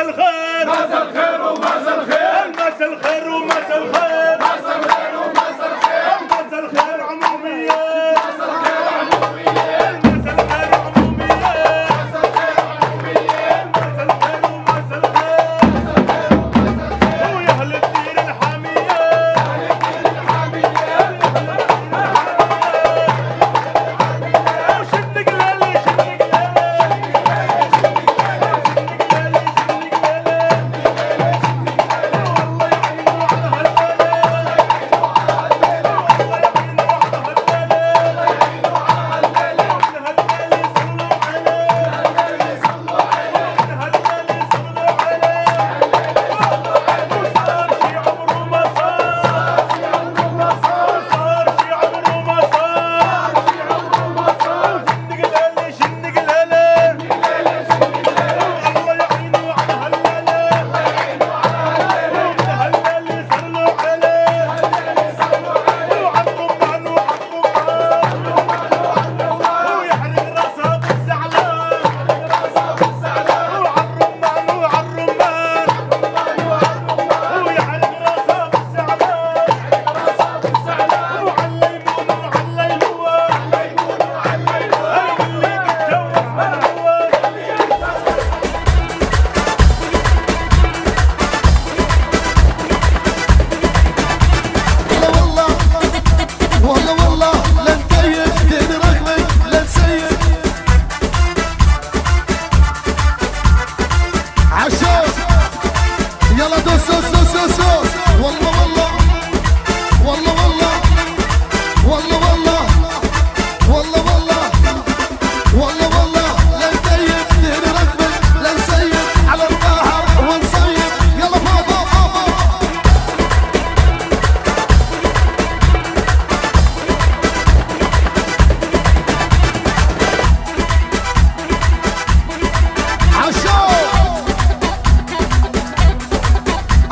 الخير. مسا الخير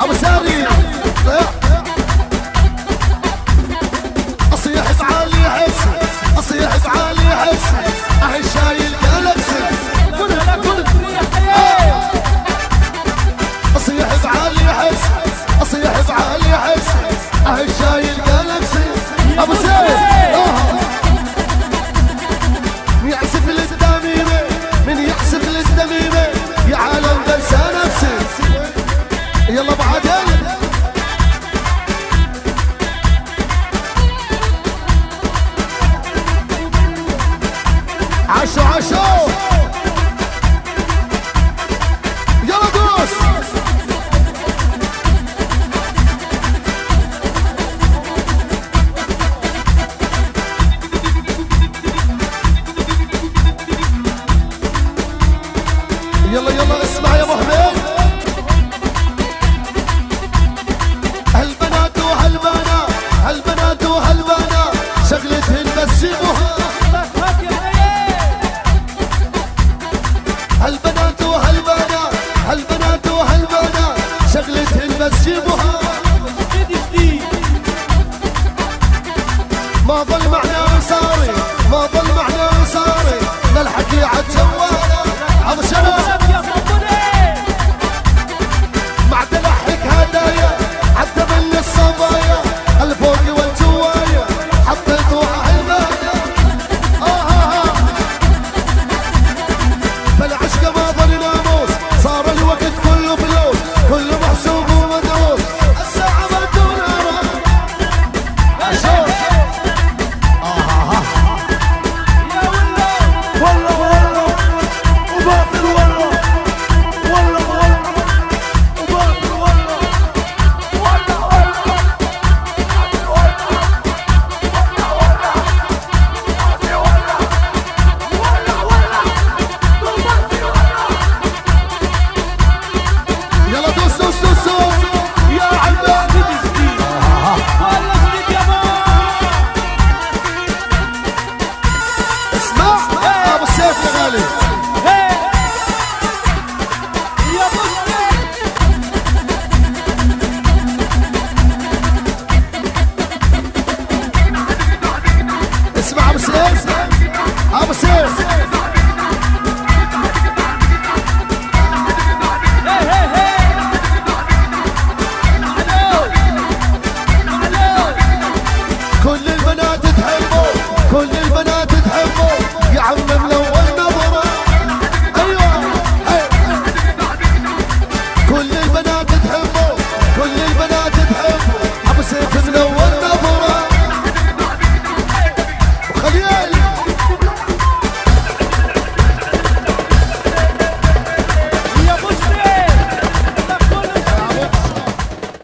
أبو ساري. يلا يلا اسمع يا أبو حميد. هالبنات وهالبانا هالبنات وهالبانا شغلتهن بس يبوها هالبنات وهالبانا هالبنات وهالبانا شغلتهن بس يبوها Charlie.